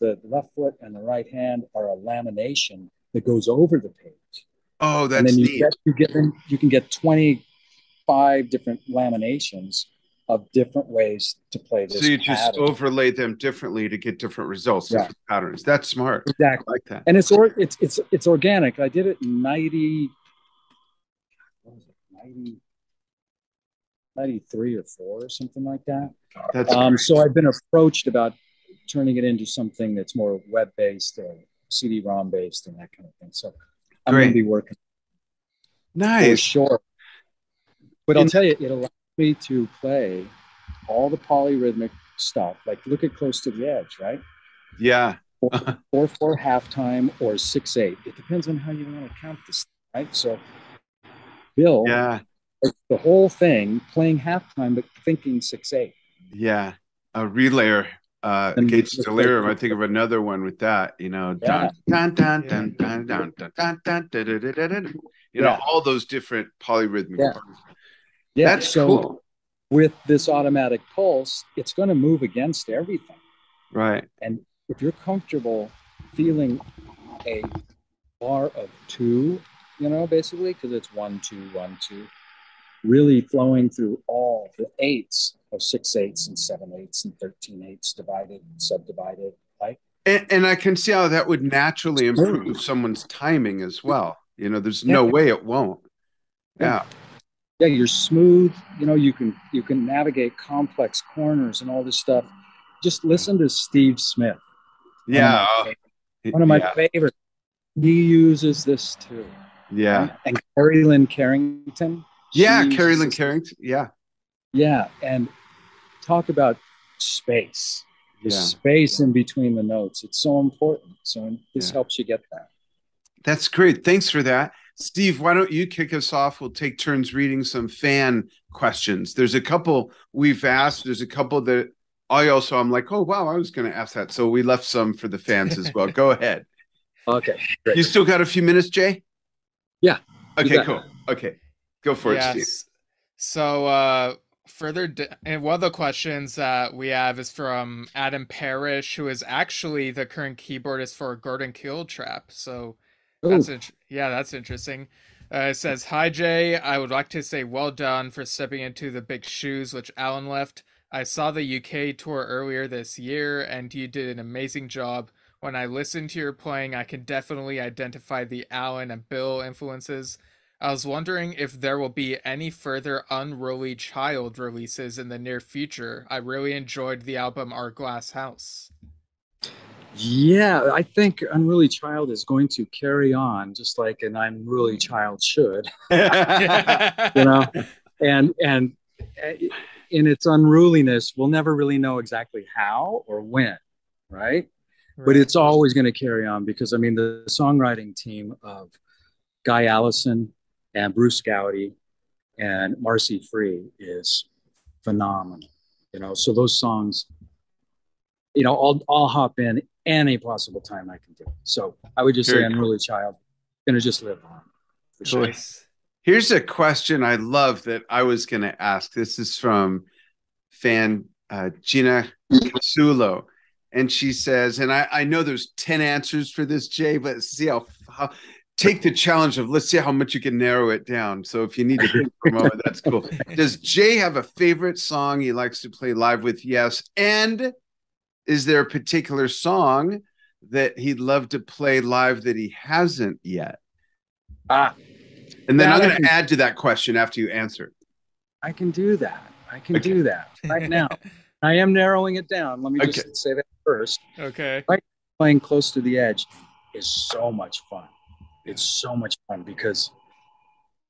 The, left foot and the right hand are a lamination that goes over the page. Oh, that's and then you neat. Get, you, get, you can get 25 different laminations of different ways to play this. So you just overlay them differently to get different results, yeah. different patterns. That's smart. Exactly. I like that. And it's or it's it's it's organic. I did it in 90, what was it, 90, 93 or four or something like that. That's um, so I've been approached about turning it into something that's more web based or CD-ROM based and that kind of thing. So I'm going to be working. Nice. For sure. But I'll tell you, it allows me to play all the polyrhythmic stuff. Like look at close to the edge, right? Yeah. four, four four halftime or six eight. It depends on how you want to count this, right? So Bill, yeah, the whole thing playing halftime but thinking six eight. Yeah, a relayer. Uh, Gates Delirium. I think of another one with that. You know, yeah. dun, dun, dun, dun, dun, dun, dun, dun, dun, dun, dun, dun, dun, you know, all those different polyrhythmic yeah. parts. Yeah, that's so cool. With this automatic pulse, it's going to move against everything. Right. And if you're comfortable feeling a bar of two, you know, basically, because it's one, two, one, two, really flowing through all the eights of six eights and seven eights and 13 eights divided and subdivided, right? And, and I can see how that would naturally improve someone's timing as well. You know, there's no way it won't. Yeah yeah you're smooth. You know you can you can navigate complex corners and all this stuff. Just listen to steve smith. Yeah. one of my, yeah. favorites he uses this too. Yeah. And Terri Lyne Carrington yeah Terri Lyne Carrington yeah. Yeah and talk about space. The yeah. space in between the notes. It's so important. So this yeah. helps you get that. That's great. Thanks for that Steve, why don't you kick us off? We'll take turns reading some fan questions. There's a couple we've asked. There's a couple that I also I'm like, oh wow, I was going to ask that. So we left some for the fans as well. Go ahead. Okay. Great. You still got a few minutes, Jay? Yeah. Okay, cool. Okay. Go for yes. it, Steve. So uh further and one of the questions that we have is from Adam Parrish, who is actually the current keyboardist for Gordon Giltrap. So Ooh. That's int- yeah, that's interesting. Uh, it says, "Hi Jay, I would like to say well done for stepping into the big shoes which Alan left. I saw the UK tour earlier this year, and you did an amazing job. When I listen to your playing, I can definitely identify the Alan and Bill influences." I was wondering if there will be any further Unruly Child releases in the near future. I really enjoyed the album Our Glass House. Yeah, I think Unruly Child is going to carry on just like an Unruly Child should. you know, and and eh, in its unruliness, we'll never really know exactly how or when, right? right. But it's always going to carry on because I mean the songwriting team of Guy Allison, and Bruce Gowdy and Marcie Free is phenomenal. You know, so those songs, you know, I'll I'll hop in any possible time I can do. It. So I would just Very say Unruly Child, gonna just live on. For sure. Here's a question I love that I was gonna ask. This is from fan uh, Gina Casulo. And she says, and I, I know there's 10 answers for this, Jay, but see how, how take the challenge of let's see how much you can narrow it down. So if you need to think for a moment, that's cool. Does Jay have a favorite song he likes to play live with? Yes. And is there a particular song that he'd love to play live that he hasn't yet? Ah. And then I'm going to add to that question after you answer. I can do that. I can okay. do that right now. I am narrowing it down. Let me just okay. say that first. Okay. Right, playing close to the edge is so much fun it's so much fun because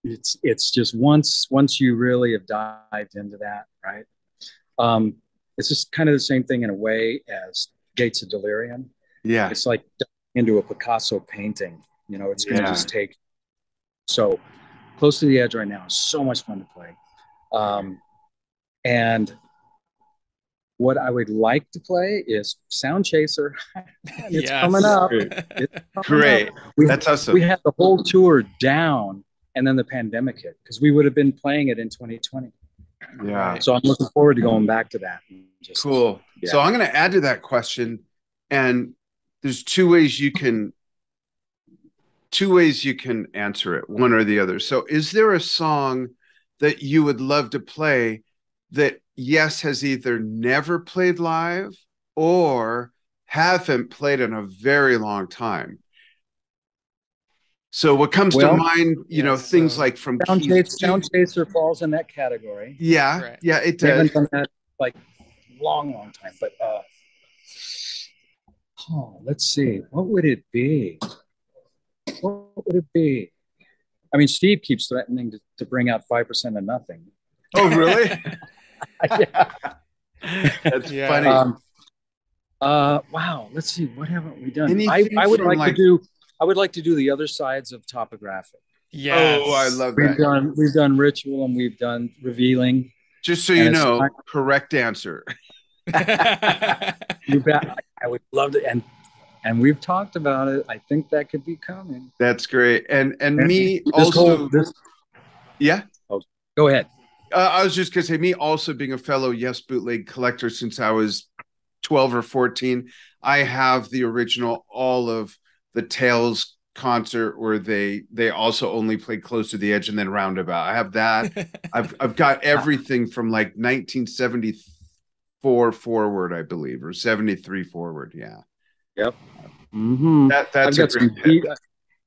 it's it's just once once you really have dived into that right um it's just kind of the same thing in a way as gates of delirium yeah it's like into a picasso painting you know it's gonna yeah. just take so close to the edge right now is so much fun to play um and what I would like to play is Sound Chaser. it's yes. coming up. It's coming Great. Up. We, That's awesome. We had the whole tour down and then the pandemic hit because we would have been playing it in 2020. Yeah. So I'm looking forward to going back to that. Just, cool. Yeah. So I'm going to add to that question. And there's two ways you can two ways you can answer it, one or the other. So is there a song that you would love to play that yes has either never played live or haven't played in a very long time. So what comes well, to mind, you know, things so like from Sound, Chase, Sound Chaser falls in that category. Yeah, right. yeah, it does. haven't done that like long, long time. But uh, oh, let's see, what would it be? What would it be? I mean, Steve keeps threatening to, to bring out five percent of nothing. Oh, really? That's yeah. funny. Um, uh, wow. Let's see. What haven't we done? I, I, would like, like, to do. I would like to do the other sides of topographic. Yeah. Oh, I love we've that. Done, we've done ritual and we've done revealing. Just so you know, not... correct answer. you bet. I would love to, and and we've talked about it. I think that could be coming. That's great. And and, and me also. Whole, this... Yeah. Oh, go ahead. Uh, I was just gonna say, me also being a fellow Yes bootleg collector since I was twelve or fourteen, I have the original all of the Tales concert where they they also only played close to the edge and then roundabout. I have that. I've I've got everything from like 1974 forward, I believe, or 73 forward. Yeah. Yep. Mm-hmm. That that's I've got some deep,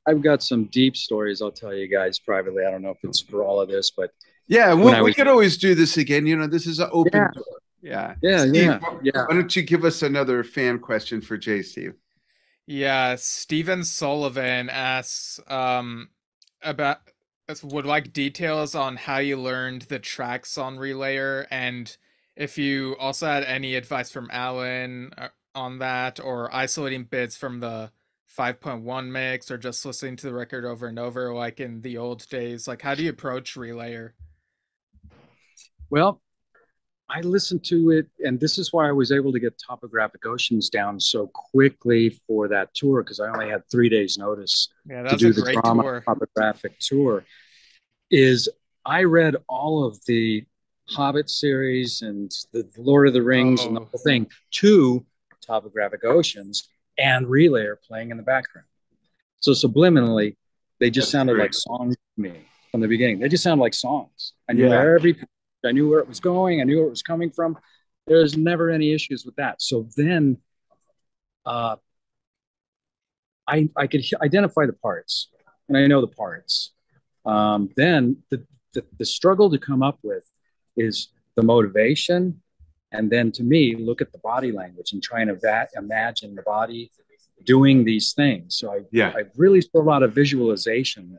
I've got some deep stories I'll tell you guys privately. I don't know if it's for all of this, but yeah, well, we could always do this again. You know, this is an open yeah. door. Yeah. Yeah. Steve, yeah. yeah. Why don't you give us another fan question for Jay Steve? Yeah, Stephen Sullivan asks um about would like details on how you learned the tracks on Relayer and if you also had any advice from Alan uh, on that or isolating bits from the 5.1 mix or just listening to the record over and over like in the old days? Like how do you approach Relayer? Well, I listened to it, and this is why I was able to get Topographic Oceans down so quickly for that tour because I only had three days' notice Yeah, to do the drama tour. topographic tour. Is I read all of the Hobbit series and the Lord of the Rings and the Oh. whole thing to Topographic Oceans and Relayer playing in the background. So subliminally, they just That's sounded great. like songs to me from the beginning. They just sounded like songs. I knew Yeah. every, I knew where it was going. I knew where it was coming from. There's never any issues with that. So then, uh, I I could identify the parts, and I know the parts. Um, then the, the the struggle to come up with is the motivation, and then to me, look at the body language and try and eva- imagine the body doing these things. So I Yeah. I really do a lot of visualization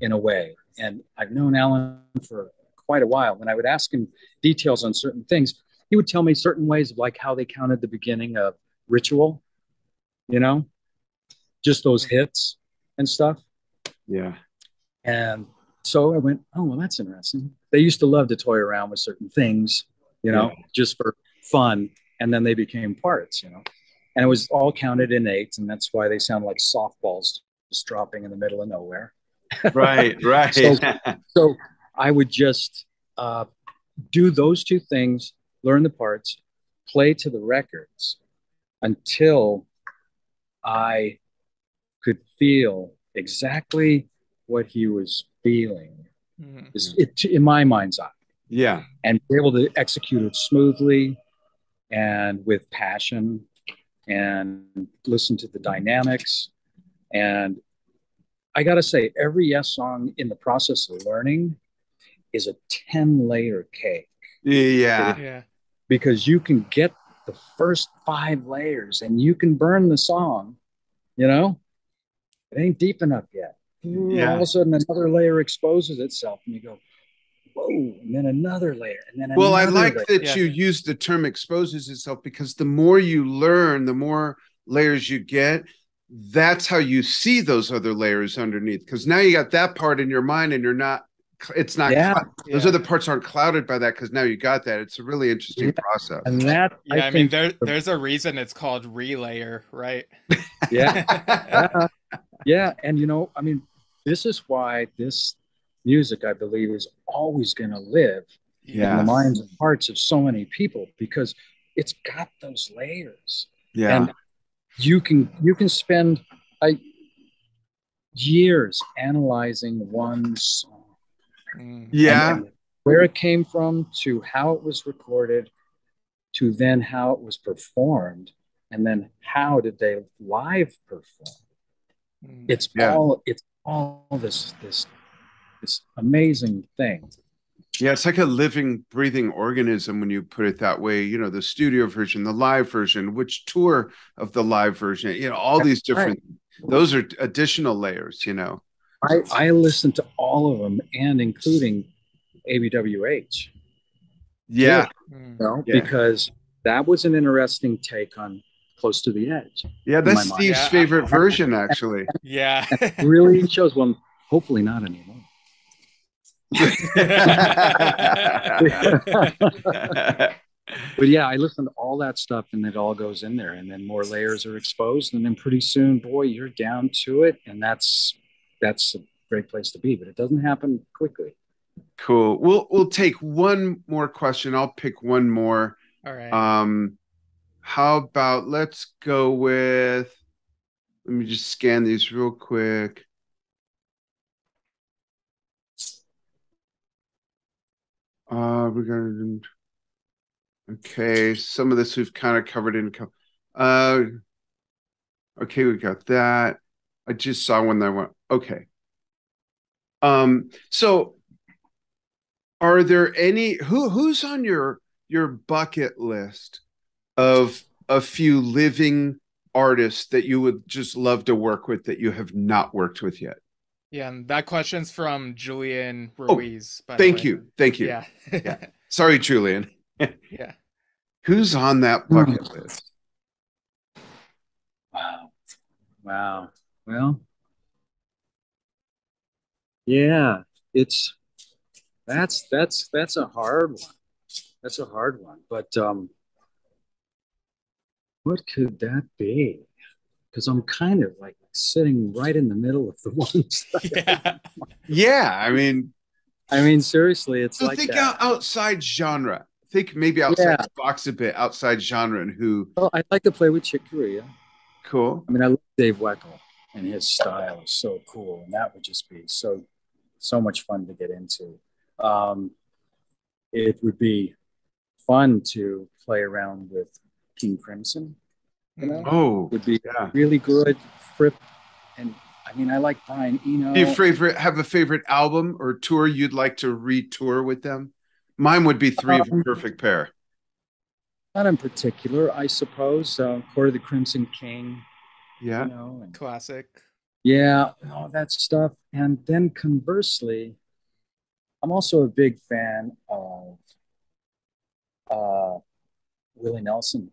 in a way. And I've known Alan for quite a while. When I would ask him details on certain things, he would tell me certain ways of like how they counted the beginning of ritual, you know, just those hits and stuff. Yeah. And so I went, oh, well, that's interesting. They used to love to toy around with certain things, you know, just for fun. And then they became parts, you know. And it was all counted in eights. And that's why they sound like softballs just dropping in the middle of nowhere. Right. Right. So- So I would just uh, do those two things, learn the parts, play to the records until I could feel exactly what he was feeling Mhm. it, in my mind's eye yeah. and be able to execute it smoothly and with passion and listen to the dynamics and i gotta say every yes song in the process of learning is a 10 layer cake Yeah. Yeah. because you can get the first five layers and you can burn the song you know it ain't deep enough yet Ooh, Yeah. all of a sudden another layer exposes itself and you go whoa and then another layer and then Well, I like layer. that Yeah. you use the term exposes itself because the more you learn, the more layers you get. That's how you see those other layers underneath. Because now you got that part in your mind, and you're not. It's not. Yeah. clou- Those other parts aren't clouded by that because now you got that. It's a really interesting Yeah. process. and that Yeah, I, I, mean there there's a reason it's called relayer, right? yeah yeah, yeah and you know i mean this is why this music i believe is always going to live in the minds and hearts of so many people because it's got those layers yeah. and you can you can spend like years analyzing one song. Yeah. and- and where it came from to how it was recorded to then how it was performed and then how did they live perform Mm. it's Yeah. all it's all this this this amazing thing Yeah, it's like a living, breathing organism when you put it that way. You know, the studio version, the live version, which tour of the live version, you know, all these different, those are additional layers, you know. I i listened to all of them and including abwh Yeah. You know, Yeah. because that was an interesting take on close to the edge Yeah, that's my mind. Steve's Yeah. favorite version, actually. Yeah. really shows well hopefully not anymore but yeah i listened to all that stuff and it all goes in there and then more layers are exposed and then pretty soon boy you're down to it and that's that's a great place to be but it doesn't happen quickly cool. We'll we'll take one more question. I'll pick one more. All right. Um, how about let's go with let me just scan these real quick. Uh, we're gonna okay. Some of this we've kind of covered in. co- Uh, okay, we got that. I just saw one that went okay. Um, so are there any who who's on your your bucket list of a few living artists that you would just love to work with that you have not worked with yet? yeah, and that question's from Julian Ruiz. by the Thank way. you. Thank you. Yeah. Yeah. Sorry, Julian. yeah. Who's on that bucket list? wow Wow. Well, yeah, it's that's that's that's a hard one. That's a hard one. But um what could that be? Because I'm kind of like sitting right in the middle of the ones. yeah. Yeah, I mean, I mean, seriously, it's so like think that. outside genre. Think maybe outside Yeah. the box a bit, outside genre, and who? Well, I'd like to play with Chick Corea. Cool. I mean, I love Dave Weckl, and his style is so cool, and that would just be so so much fun to get into. Um, it would be fun to play around with King Crimson. You know, Oh, would be yeah. really good. Fripp, and I mean, I like Brian Eno. Do you favorite have a favorite album or tour you'd like to retour with them? Mine would be Three of a Um, Perfect Pair. Not in particular, I suppose. Uh, Court of the Crimson King, Yeah. you know, and Classic. Yeah, all that stuff. And then conversely, I'm also a big fan of uh, Willie Nelson.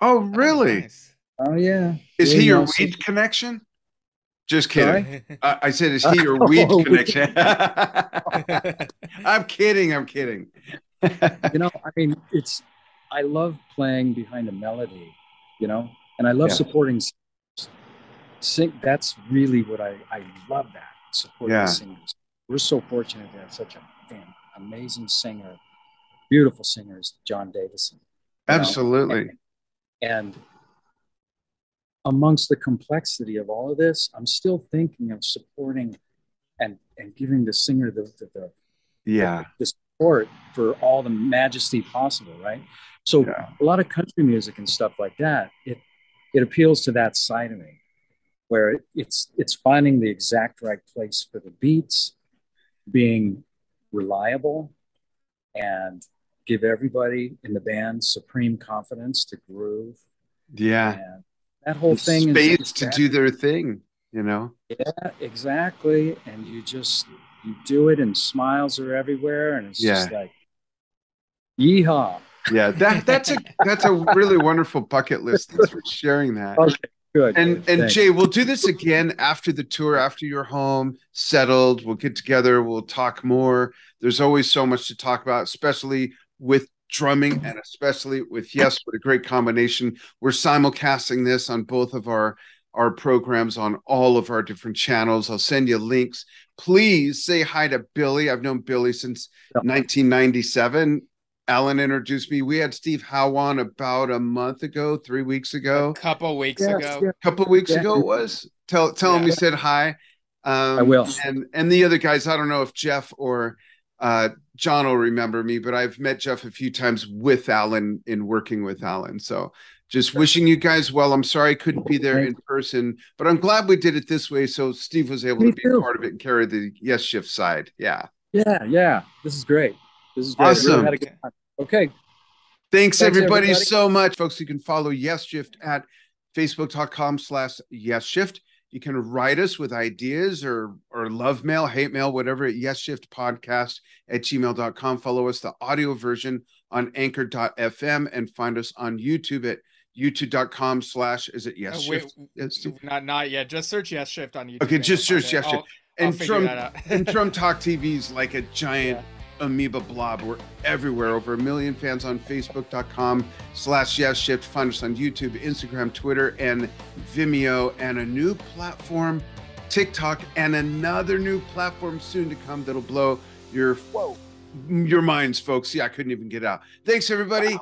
Oh, really? Nice. Oh yeah, Is Willie he your Nelson. weed connection? Just kidding. I, I said, is he your weed Oh, connection? I'm kidding. I'm kidding. You know, I mean, it's I love playing behind a melody, you know, and I love Yeah. supporting singers. Sing. That's really what I I love that supporting Yeah. singers. We're so fortunate to have such a damn amazing singer, beautiful singers, Jon Davison. know? Absolutely. And amongst the complexity of all of this, I'm still thinking of supporting and and giving the singer the the, the, Yeah. the support for all the majesty possible, right? So Yeah. a lot of country music and stuff like that, it it appeals to that side of me, where it, it's it's finding the exact right place for the beats, being reliable, and give everybody in the band supreme confidence to groove Yeah. and that whole thing Space is to do their thing, you know? yeah exactly and you just you do it and smiles are everywhere and it's just like yeehaw Yeah. That that's a that's a really wonderful bucket list. Thanks for sharing that. okay good And and thanks. Jay, we'll do this again after the tour, after you're home, settled. We'll get together, we'll talk more. There's always so much to talk about, especially with drumming and especially with yes, what a great combination. We're simulcasting this on both of our our programs on all of our different channels. I'll send you links. Please say hi to Billy. I've known Billy since Yep. 1997. Alan introduced me. We had Steve Howe on about a month ago, three weeks ago. A couple weeks Yes, ago. yeah. couple weeks Yeah. ago it was. Tell tell him we said hi. Um I will. and and the other guys i don't know if Geoff or uh john will remember me but i've met Geoff a few times with alan in working with alan. So just wishing you guys well. I'm sorry i couldn't be there in person but i'm glad we did it this way so steve was able Me to be too. part of it and carry the yes shift side. Yeah. Yeah yeah. This is great. This is great. I really Awesome. had a good time. okay Thanks, Thanks, everybody, everybody. so much. Folks, you can follow Yes Shift at facebook.com slash Yes Shift. You can write us with ideas or or love mail, hate mail, whatever at Yes Shift Podcast at gmail.com. Follow us the audio version on anchor.fm and find us on YouTube at youtube.com slash is it Uh, Yes wait, Shift? Yes, not not yet. Just search Yes Shift on YouTube. Okay, just search Yes. Shift. I'll, I'll And figure Drum that out. and Drum Talk TV is like a giant amoeba blob. We're everywhere. Over a million fans on Facebook.com slash Yes Shift. Find us on YouTube, Instagram, Twitter, and Vimeo, and a new platform, TikTok, and another new platform soon to come that'll blow your your minds, folks. Yeah, I couldn't even get out. Thanks, everybody.